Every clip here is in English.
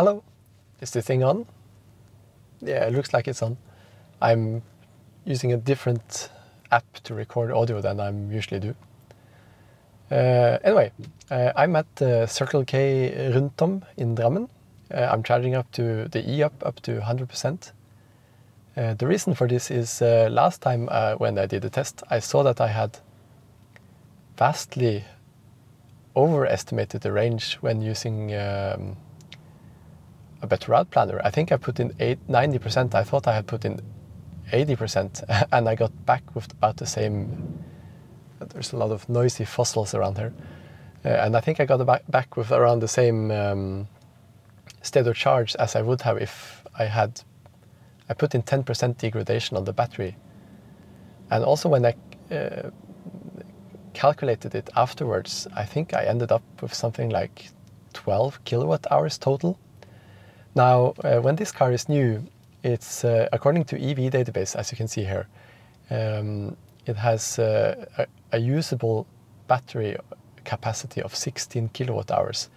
Hello, is the thing on? Yeah, it looks like it's on. I'm using a different app to record audio than I usually do. Uh, anyway, uh, I'm at uh, Circle K Rundtom in Drammen. Uh, I'm charging up to the e-up up to 100%. Uh, the reason for this is uh, last time when I did the test, I saw that I had vastly overestimated the range when using um, a better route planner. I think I put in eight, 90%. I thought I had put in 80%, and I got back with about the same. There's a lot of noisy fossils around here. Uh, and I think I got back, back with around the same um, state of charge as I would have if I had. I put in 10% degradation on the battery. And also, when I uh, calculated it afterwards, I think I ended up with something like 12 kilowatt hours total. Now, uh, when this car is new, it's uh, according to EV database, as you can see here, um, it has uh, a, a, usable battery capacity of 16 kilowatt hours,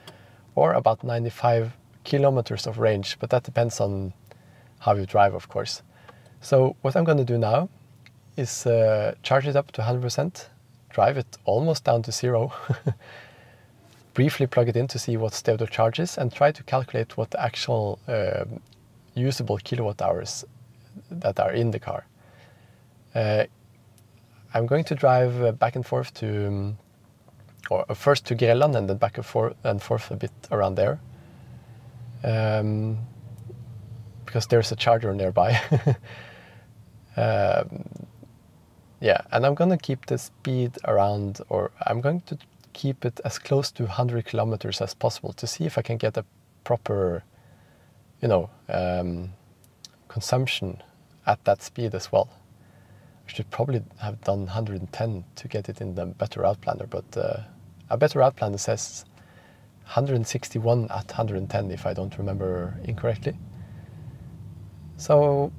or about 95 kilometers of range, but that depends on how you drive, of course. So what I'm going to do now is uh, charge it up to 100%, drive it almost down to zero, briefly plug it in to see what state of charge is, and try to calculate what the actual uh, usable kilowatt hours that are in the car. Uh, I'm going to drive uh, back and forth to, um, or uh, first to Grelland and then back and forth, and forth a bit around there. Um, because there's a charger nearby. um, yeah, and I'm going to keep the speed around, or I'm going to keep it as close to 100 kilometers as possible to see if I can get a proper, you know, um, consumption at that speed as well. I should probably have done 110 to get it in the better route planner, but uh, a better route planner says 161 at 110 if I don't remember incorrectly. So,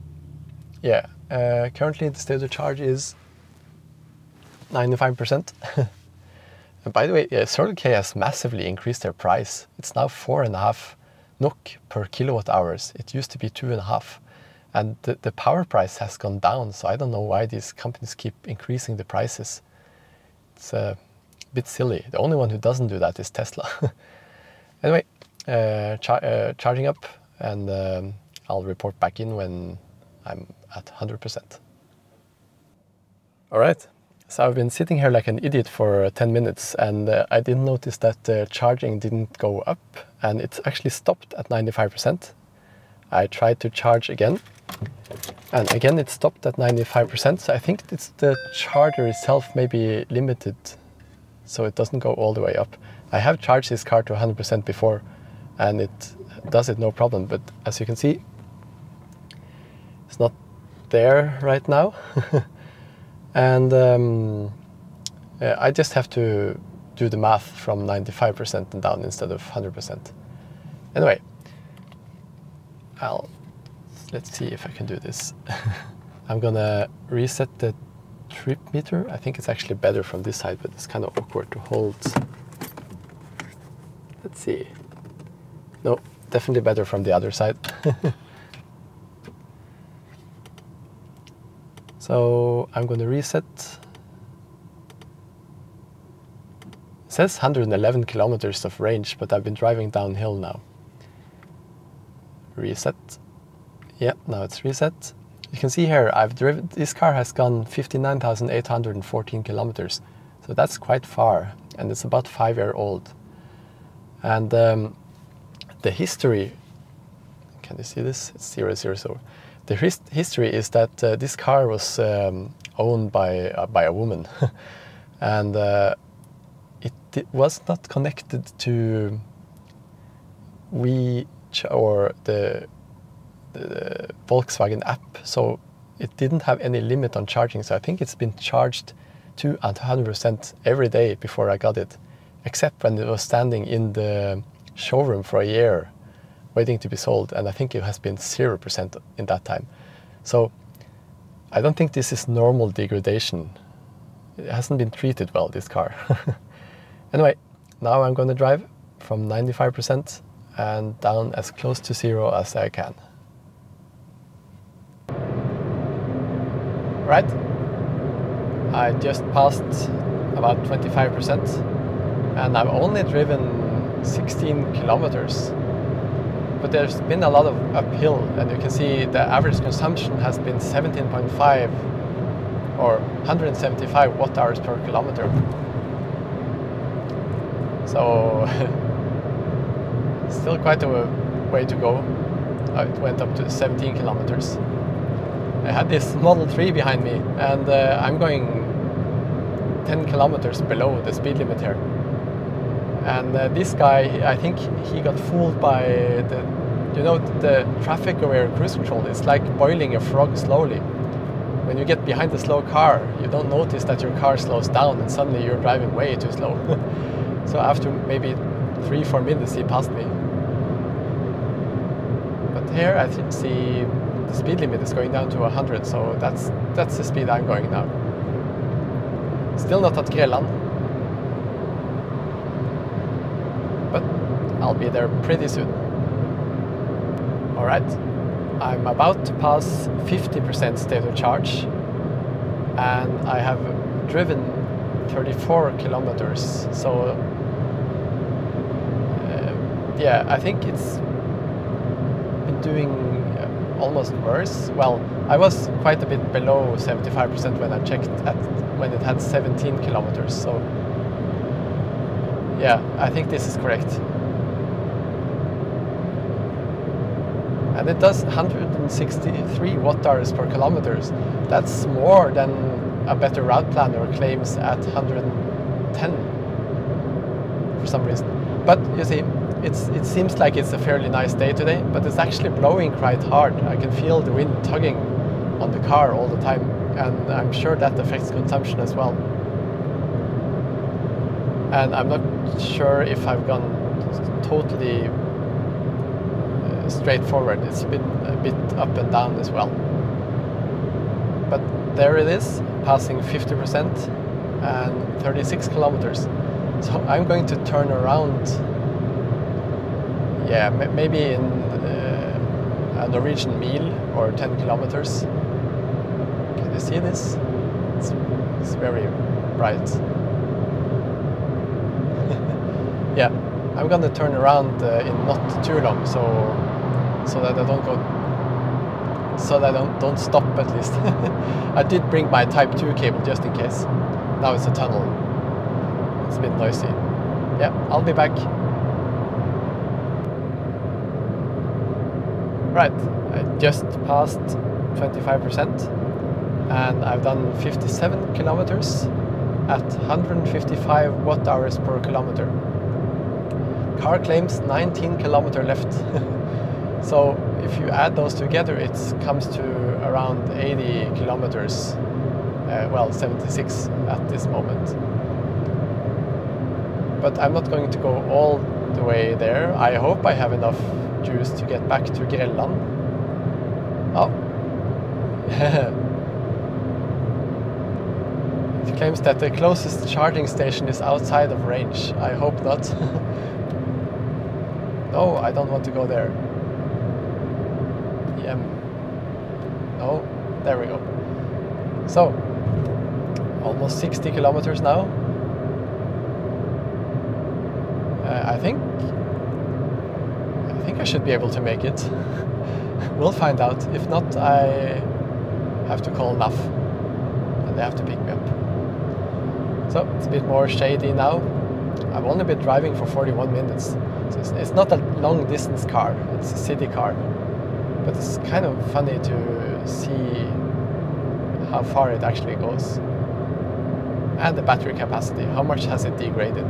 yeah, uh, currently the state of charge is 95%. and by the way, yeah, Circle K has massively increased their price. It's now four and a half NOK per kilowatt hours. It used to be two and a half. And the, the power price has gone down, so I don't know why these companies keep increasing the prices. It's a bit silly. The only one who doesn't do that is Tesla. anyway, uh, char uh, charging up, and um, I'll report back in when I'm at 100%. All right, so I've been sitting here like an idiot for uh, 10 minutes and uh, I didn't notice that the charging didn't go up and it's actually stopped at 95%. I tried to charge again and again it stopped at 95%. So I think it's the charger itself may be limited so it doesn't go all the way up. I have charged this car to 100% before and it does it no problem. But as you can see, it's not there right now. And um, I just have to do the math from 95% and down instead of 100%. Anyway, I'll, let's see if I can do this. I'm gonna reset the trip meter. I think it's actually better from this side, but it's kind of awkward to hold. Let's see. No, definitely better from the other side. So I'm going to reset. It says 111 kilometers of range, but I've been driving downhill now. Reset. Yeah, now it's reset. You can see here, I've driven, this car has gone 59,814 kilometers. So that's quite far, and it's about five year old. And um, the history, can you see this? It's zero, zero, zero. The his history is that uh, this car was um, owned by uh, by a woman, and uh, it, it, was not connected to we or the, the Volkswagen app, so it didn't have any limit on charging. So I think it's been charged to 100% every day before I got it, except when it was standing in the showroom for a year waiting to be sold, and I think it has been 0% in that time. So I don't think this is normal degradation. It hasn't been treated well, this car. anyway, now I'm going to drive from 95%, and down as close to zero as I can. Right, I just passed about 25% and I've only driven 16 kilometers. But there's been a lot of uphill and you can see the average consumption has been 17.5 or 175 watt hours per kilometer. So still quite a way to go. It went up to 17 kilometers. I had this Model 3 behind me and uh, I'm going 10 kilometers below the speed limit here. And uh, this guy, I think he got fooled by the, you know, the traffic aware cruise control. It's like boiling a frog slowly. When you get behind a slow car, you don't notice that your car slows down and suddenly you're driving way too slow. so after maybe three, four minutes, he passed me. But here I see the speed limit is going down to 100, so that's, that's the speed I'm going now. Still not at Grelland, but I'll be there pretty soon. Alright, I'm about to pass 50% state of charge and I have driven 34 kilometers, so uh, yeah, I think it's been doing almost worse. Well, I was quite a bit below 75% when I checked at when it had 17 kilometers. So yeah, I think this is correct. And it does 163 watt hours per kilometers. That's more than a better route planner claims at 110 for some reason. But you see, it's, it seems like it's a fairly nice day today, but it's actually blowing quite hard. I can feel the wind tugging on the car all the time, and I'm sure that affects consumption as well. And I'm not sure if I've gone totally straightforward. It's been a bit up and down as well. But there it is, passing 50% and 36 kilometers. So I'm going to turn around yeah, maybe in uh, a Norwegian mile or 10 kilometers. Can you see this? It's, it's very bright. yeah, I'm gonna turn around uh, in not too long, so so that I don't go, so that I don't don't stop at least. I did bring my Type 2 cable just in case. Now it's a tunnel. It's a bit noisy. Yeah, I'll be back. Right, I just passed 25% and I've done 57 kilometers at 155 watt hours per kilometer. Car claims 19 kilometer left. so if you add those together, it comes to around 80 kilometers. Uh, well, 76 at this moment. But I'm not going to go all the way there. I hope I have enough juice to get back to Grelland. Oh. it claims that the closest charging station is outside of range. I hope not. no, I don't want to go there. No, there we go. So, almost 60 kilometers now. Uh, I think I think I should be able to make it. we'll find out. If not, I have to call NAF and they have to pick me up. So it's a bit more shady now. I've only been driving for 41 minutes. So it's, it's not a long distance car, it's a city car. But it's kind of funny to see how far it actually goes. And the battery capacity, how much has it degraded?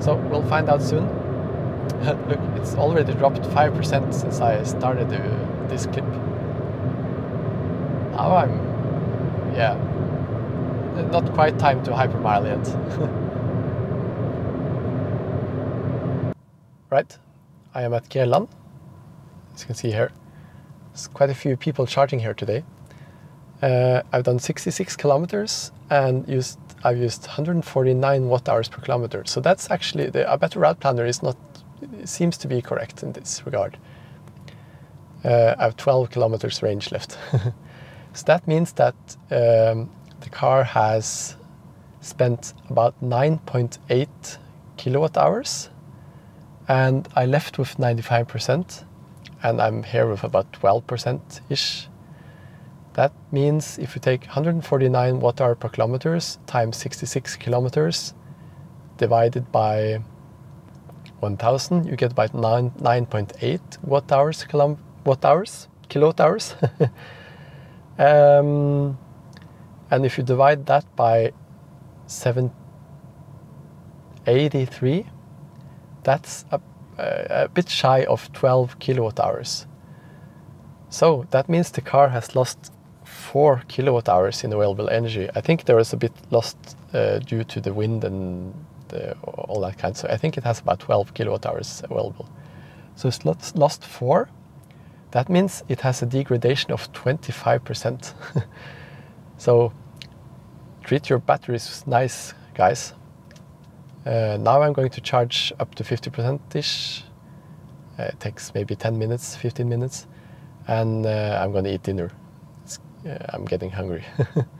So we'll find out soon. Look, it's already dropped 5% since I started this clip. Now I'm, yeah, not quite time to hypermile yet. right, I am at Grelland, as you can see here. Quite a few people charging here today. Uh, I've done 66 kilometers and used I've used 149 watt hours per kilometer. So that's actually the a better route planner is not seems to be correct in this regard. Uh, I have 12 kilometers range left. so that means that um, the car has spent about 9.8 kilowatt hours and I left with 95% and I'm here with about 12% ish. That means if you take 149 watt hour per kilometers times 66 kilometers divided by 1000, you get about 9, 9.8 watt hours, kilom, watt hours, kilowatt hours. um, and if you divide that by 783, that's a bit shy of 12 kilowatt hours. So that means the car has lost 4 kilowatt hours in available energy. I think there is a bit lost uh, due to the wind and the, all that kind. So I think it has about 12 kilowatt hours available. So it's lost, lost 4. That means it has a degradation of 25%. so treat your batteries nice, guys. Uh, now I'm going to charge up to 50%-ish. Uh, it takes maybe 10 minutes, 15 minutes. And uh, I'm going to eat dinner. Uh, I'm getting hungry.